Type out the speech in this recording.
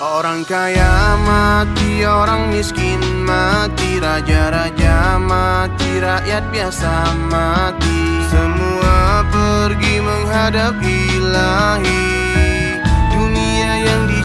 Orang kaya mati, orang miskin mati Raja-raja mati, rakyat biasa mati. Semua pergi menghadap hilang.